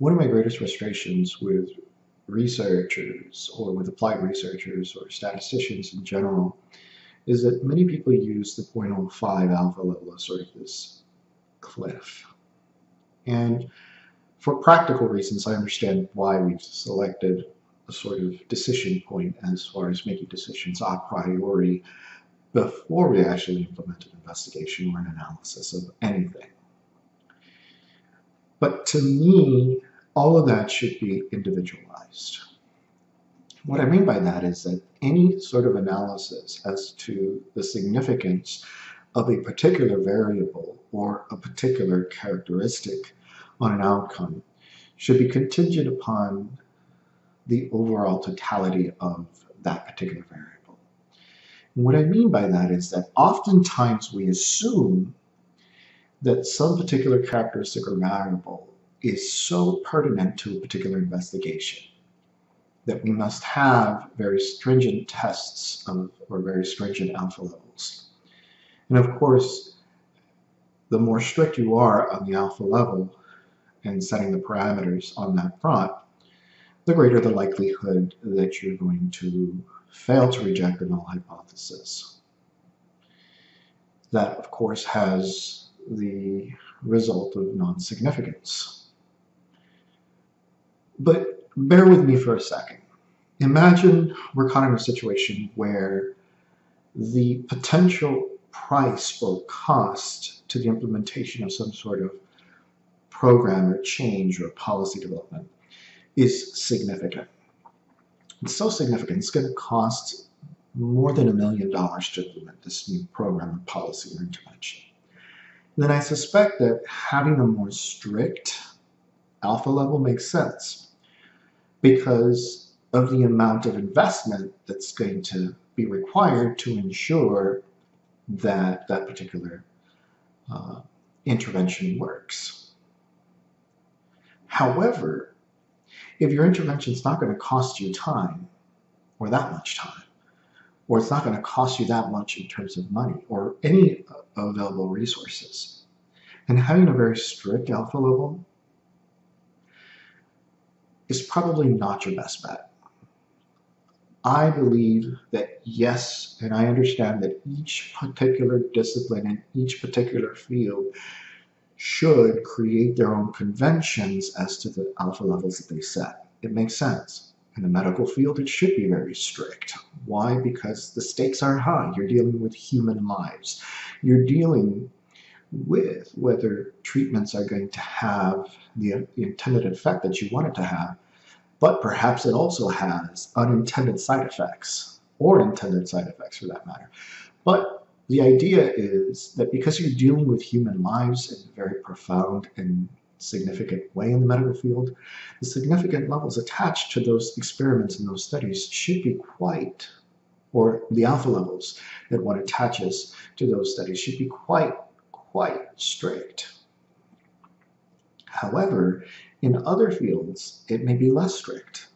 one of my greatest frustrations with researchers or with applied researchers or statisticians in general is that many people use the 0.05 alpha level as sort of this cliff. And for practical reasons, I understand why we've selected a sort of decision point as far as making decisions a priori before we actually implement an investigation or an analysis of anything. But to me, all of that should be individualized. What I mean by that is that any sort of analysis as to the significance of a particular variable or a particular characteristic on an outcome should be contingent upon the overall totality of that particular variable. And what I mean by that is that oftentimes we assume that some particular characteristic or variable is so pertinent to a particular investigation that we must have very stringent tests of, or very stringent alpha levels. And of course, the more strict you are on the alpha level and setting the parameters on that front, the greater the likelihood that you're going to fail to reject the null hypothesis. That, of course, has the result of non-significance. But bear with me for a second. Imagine we're caught in a situation where the potential price or cost to the implementation of some sort of program or change or policy development is significant. It's so significant, it's going to cost more than a million dollars to implement this new program or policy or intervention. Then I suspect that having a more strict alpha level makes sense because of the amount of investment that's going to be required to ensure that that particular uh, intervention works. However, if your intervention is not going to cost you time, or that much time, or it's not going to cost you that much in terms of money or any available resources, and having a very strict alpha level is probably not your best bet. I believe that yes, and I understand that each particular discipline and each particular field should create their own conventions as to the alpha levels that they set. It makes sense. In the medical field, it should be very strict. Why? Because the stakes are high. You're dealing with human lives. You're dealing with whether treatments are going to have the, intended effect that you want it to have but perhaps it also has unintended side effects, or intended side effects for that matter. But the idea is that because you're dealing with human lives in a very profound and significant way in the medical field, the significant levels attached to those experiments and those studies should be quite, or the alpha levels that one attaches to those studies should be quite, quite strict. However, in other fields, it may be less strict.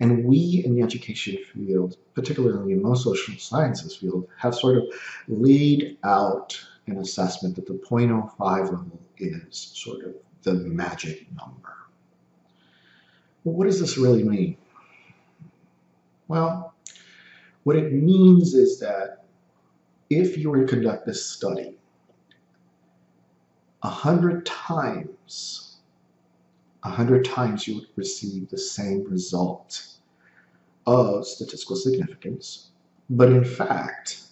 And we in the education field, particularly in most social sciences field, have sort of laid out an assessment that the 0.05 level is sort of the magic number. Well, what does this really mean? Well, what it means is that if you were to conduct this study a hundred times a hundred times you would receive the same result of statistical significance, but in fact,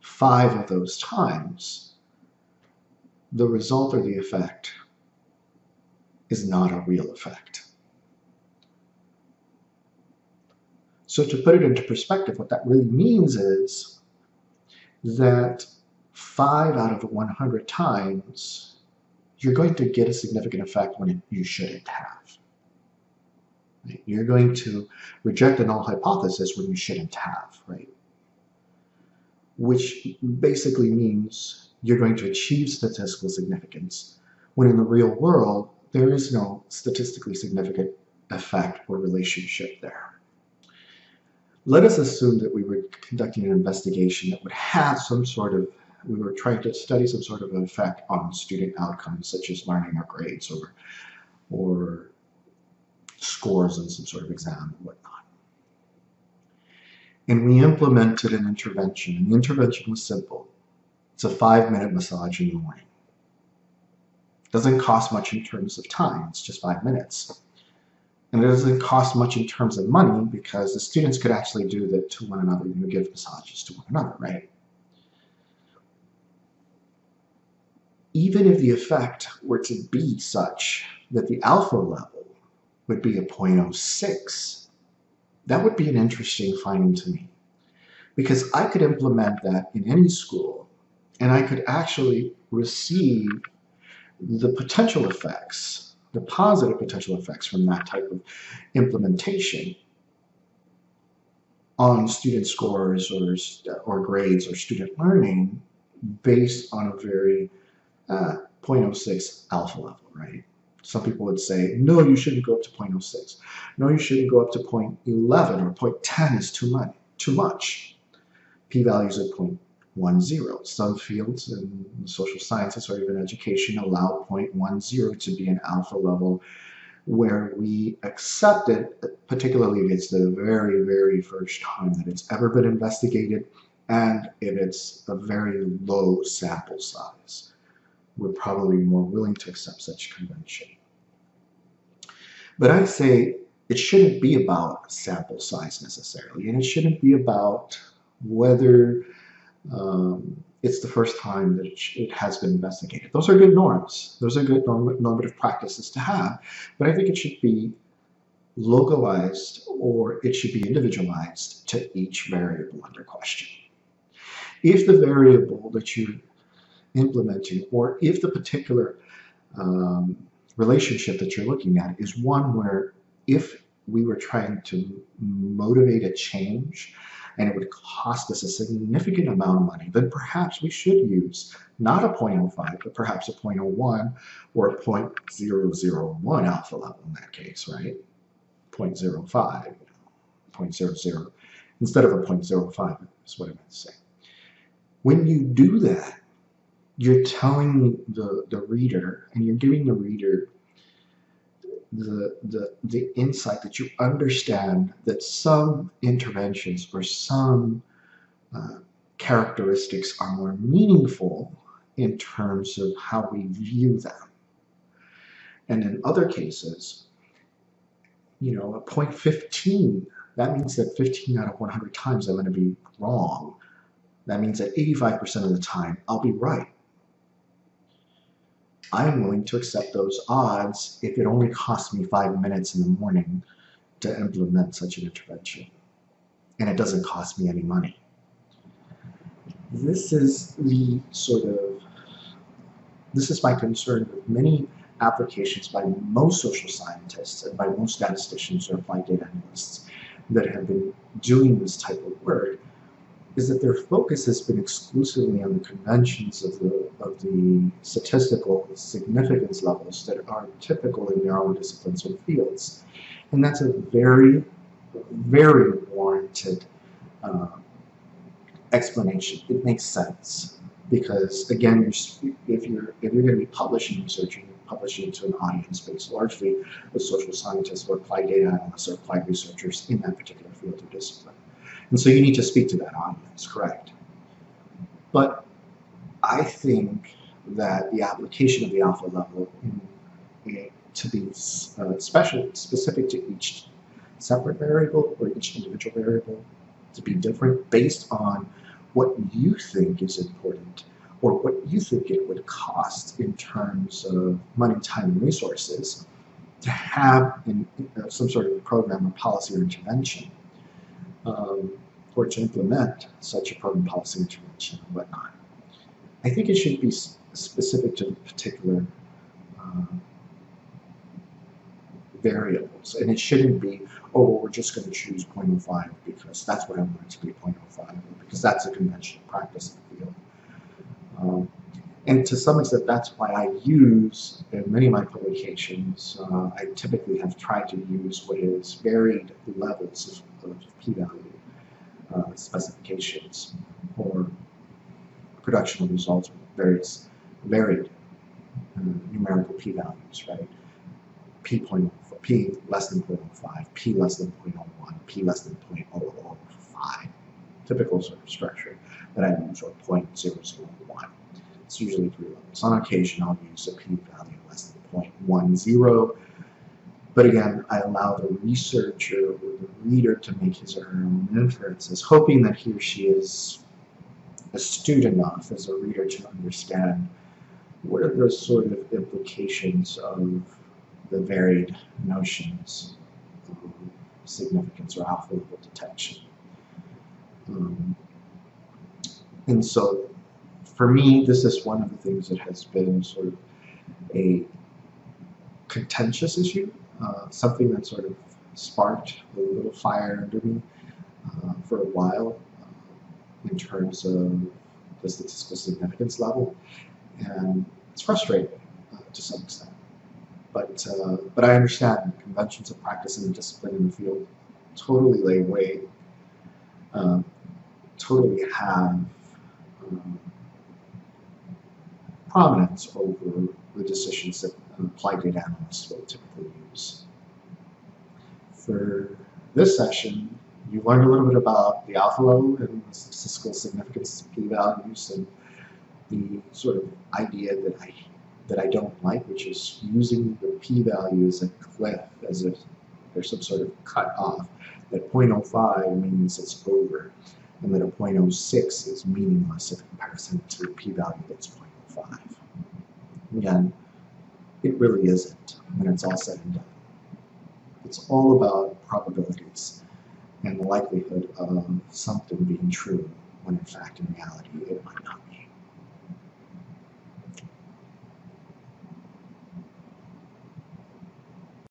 five of those times, the result or the effect is not a real effect. So to put it into perspective, what that really means is that five out of 100 times you're going to get a significant effect when you shouldn't have. You're going to reject a null hypothesis when you shouldn't have, right? Which basically means you're going to achieve statistical significance when in the real world there is no statistically significant effect or relationship there. Let us assume that we were conducting an investigation that would have some sort of we were trying to study some sort of effect on student outcomes, such as learning or grades or or scores on some sort of exam and whatnot. And we implemented an intervention, and the intervention was simple. It's a five minute massage in the morning. Doesn't cost much in terms of time, it's just five minutes. And it doesn't cost much in terms of money because the students could actually do that to one another, you know, give massages to one another, right? Even if the effect were to be such that the alpha level would be a 0.06, that would be an interesting finding to me. Because I could implement that in any school and I could actually receive the potential effects, the positive potential effects from that type of implementation on student scores or, or grades or student learning based on a very uh, 0.06 alpha level, right? Some people would say, no, you shouldn't go up to 0.06. No, you shouldn't go up to 0.11 or 0.10 is too much. Too much. P-values at 0.10. Some fields in social sciences or even education allow 0.10 to be an alpha level where we accept it, particularly if it's the very, very first time that it's ever been investigated and if it's a very low sample size we're probably more willing to accept such convention. But I say it shouldn't be about sample size necessarily, and it shouldn't be about whether um, it's the first time that it, it, has been investigated. Those are good norms. Those are good norm normative practices to have, but I think it should be localized or it should be individualized to each variable under question. If the variable that you implementing, or if the particular um, relationship that you're looking at is one where if we were trying to motivate a change and it would cost us a significant amount of money, then perhaps we should use not a 0.05, but perhaps a 0.01 or a 0.001 alpha level in that case, right? 0.05, 0.00, instead of a 0.05 is what I meant to say. When you do that, you're telling the, the reader and you're giving the reader the, the, the insight that you understand that some interventions or some uh, characteristics are more meaningful in terms of how we view them. And in other cases, you know, a point 15, that means that 15 out of 100 times I'm going to be wrong. That means that 85% of the time I'll be right. I'm willing to accept those odds if it only costs me five minutes in the morning to implement such an intervention. And it doesn't cost me any money. This is the sort of, this is my concern with many applications by most social scientists and by most statisticians or applied data analysts that have been doing this type of work is that their focus has been exclusively on the conventions of the, of the statistical significance levels that are typical in their own disciplines or fields. And that's a very, very warranted uh, explanation. It makes sense because, again, if you're, if you're going to be publishing research, you're publishing to an audience based largely with social scientists or applied data analysts or applied researchers in that particular field or discipline. And so you need to speak to that audience, correct? But I think that the application of the alpha level in, in, to be uh, special, specific to each separate variable or each individual variable to be different based on what you think is important or what you think it would cost in terms of money, time, and resources to have in, uh, some sort of program or policy or intervention um, or to implement such a program policy intervention and whatnot. I think it should be specific to the particular uh, variables, and it shouldn't be, oh, well, we're just going to choose 0.05 because that's what I want it to be 0.05, because that's a conventional practice in the field. Um, and to some extent, that's why I use, in many of my publications, uh, I typically have tried to use what is varied levels of, of p-value uh, specifications or production results with various varied uh, numerical p-values, right? p point p less than 0.05, p less than 0.01, p less than 0.005. Typical sort of structure that I use, or 0.001. It's usually three levels. On occasion, I'll use a p-value less than 0.10, but again, I allow the researcher or the reader to make his or her own inferences, hoping that he or she is astute enough as a reader to understand what are the sort of implications of the varied notions of significance or alpha level detection. Um, and so for me, this is one of the things that has been sort of a contentious issue, uh, something that sort of sparked a little fire under me uh, for a while uh, in terms of the statistical significance level. And it's frustrating uh, to some extent. But, uh, but I understand conventions of practice and the discipline in the field totally lay way, um, totally have um, prominence over the decisions that applied data analysts will typically use. For this session, you learned a little bit about the alpha level and statistical significance of p-values and the sort of idea that I that I don't like, which is using the p-value as a cliff, as if there's some sort of cut off. That 0.05 means it's over, and that a 0.06 is meaningless in comparison to a p-value that's 0.05. Again, it really isn't when it's all said and done. It's all about probabilities and the likelihood of something being true when in fact in reality it